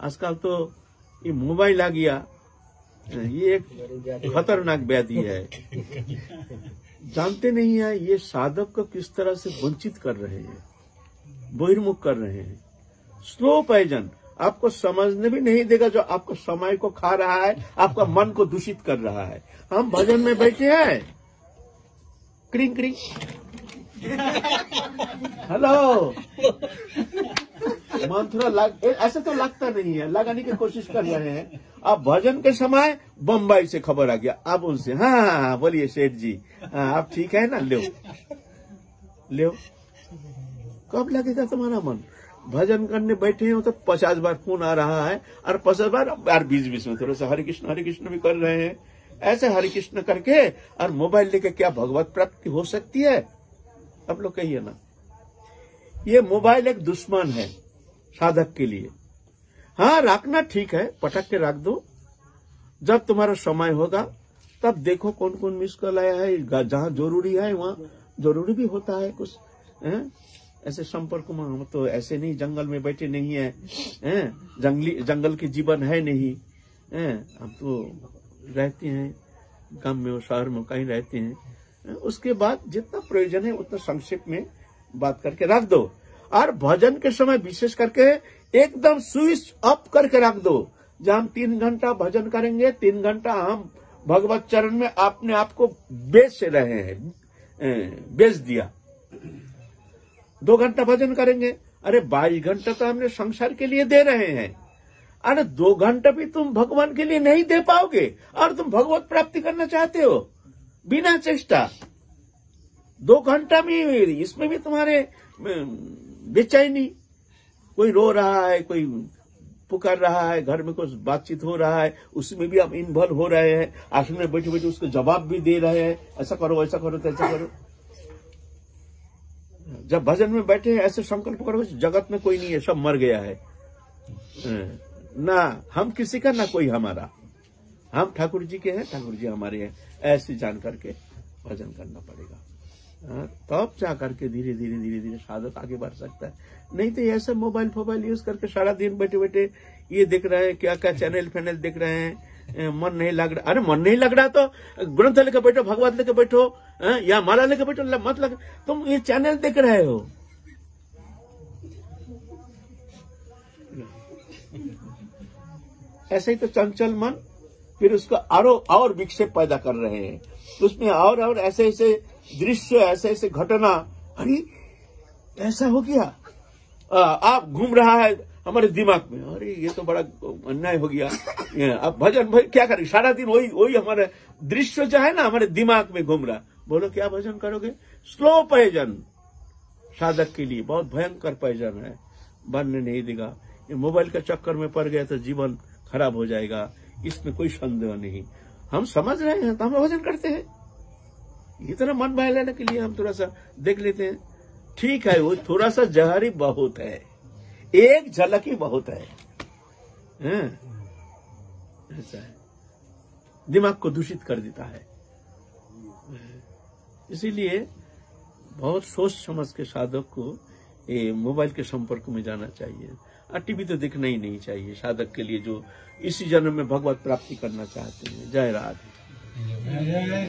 आजकल तो ये मोबाइल आ गया। ये एक खतरनाक व्याधि है। जानते नहीं है ये साधक को किस तरह से वंचित कर रहे हैं, बहिर्मुख कर रहे हैं। स्लो पॉइजन आपको समझने भी नहीं देगा जो आपको समय को खा रहा है, आपका मन को दूषित कर रहा है। हम भजन में बैठे हैं। क्रिंग क्रिंग। हेलो मन थोड़ा लग ऐसा तो लगता नहीं है लगाने की कोशिश कर रहे हैं। अब भजन के समय बम्बई से खबर आ गया। अब उनसे हाँ हाँ, हाँ बोलिए सेठ जी। हाँ आप ठीक है ना? लो। लो। कब लगेगा तुम्हारा मन? भजन करने बैठे हो तो पचास बार फ़ोन आ रहा है और पचास बार यार बीच बीच में थोड़ा सा हरे कृष्ण हरे कृष्ण भी कर रहे हैं। ऐसे हरे कृष्ण करके और मोबाइल लेके क्या भगवत प्राप्ति हो सकती है? आप लोग कहिए ना। ये मोबाइल एक दुश्मन है। साधक के लिए हाँ रखना ठीक है, पटक के रख दो जब तुम्हारा समय होगा, तब देखो कौन कौन मिस कॉल आया है जहाँ ज़रूरी है, वहाँ ज़रूरी भी होता है कुछ, हैं? ऐसे संपर्क में हम तो ऐसे नहीं, जंगल में बैठे नहीं है, हैं? जंगली, जंगल के जीवन है नहीं, है? हम तो रहते हैं, गाँव में और शहर में कहीं रहते हैं? उसके बाद जितना प्रयोजन है, उतना संक्षेप में बात करके रख दो और भजन के समय विशेष करके एकदम स्विच ऑफ़ करके रख दो। जब हम तीन घंटा भजन करेंगे, तीन घंटा हम भगवत चरण में अपने आप को बेच रहे हैं बेच दिया। दो घंटा भजन करेंगे। अरे बाईस घंटा तो हमने संसार के लिए दे रहे हैं। अरे दो घंटा भी तुम भगवान के लिए नहीं दे पाओगे। और तुम भगवत प्राप्ति करना चाहते हो। बिना चेष्टा। दो घंटा में इसमें भी तुम्हारे बेचैनी। कोई रो रहा है कोई पुकार रहा है घर में कुछ बातचीत हो रहा है उसमें भी आप इन्वॉल्व हो रहे हैं आखिर में बैठे बैठे उसको जवाब भी दे रहे हैं ऐसा करो ऐसा करो ऐसा करो। जब भजन में बैठे हैं ऐसे संकल्प करो जगत में कोई नहीं है सब मर गया है। ना हम किसी का ना कोई हमारा। हम ठाकुर जी के हैं ठाकुर जी हमारे हैं ऐसे जान करके भजन करना पड़ेगा। हाँ, तब जा करके धीरे धीरे धीरे धीरे साधक आगे बढ़ सकता है। नहीं तो ऐसे मोबाइल फोबाइल यूज़ करके सारा दिन बैठे बैठे ये देख रहे हैं क्या क्या चैनल फैनल देख रहे हैं मन नहीं लग रहा। अरे मन नहीं लग रहा तो ग्रंथ लेके बैठो भगवत लेके बैठो हाँ, या माला लेके बैठो मत लग तुम ये चैनल देख रहे हो। ऐसे ही तो चंचल मन फिर उसको और विक्षेप पैदा कर रहे हैं। उसमें और और ऐसे ऐसे दृश्य ऐसे ऐसे घटना। अरे ऐसा हो गया? आ, आप घूम रहा है हमारे दिमाग में। अरे ये तो बड़ा अन्याय हो गया। अब भजन भाई क्या करें? सारा दिन वही वही हमारे दृश्य जो है ना हमारे दिमाग में घूम रहा। बोलो क्या भजन करोगे? स्लो पयजन साधक के लिए बहुत भयंकर पयजन है। बनने नहीं देगा। ये मोबाइल के चक्कर में पड़ गया तो जीवन खराब हो जाएगा। इसमें कोई संदेह नहीं। हम समझ रहे हैं तो हम भजन करते हैं। इतना मन बहलाने के लिए हम थोड़ा सा देख लेते हैं। ठीक है, वो थोड़ा सा जहरी बहुत है। एक झलक ही बहुत है। ऐसा है। दिमाग को दूषित कर देता है। इसीलिए बहुत सोच समझ के साधक को ये मोबाइल के संपर्क में जाना चाहिए। और टीवी तो देखना ही नहीं चाहिए साधक के लिए जो इसी जन्म में भगवत प्राप्ति करना चाहते हैं। जय राधे।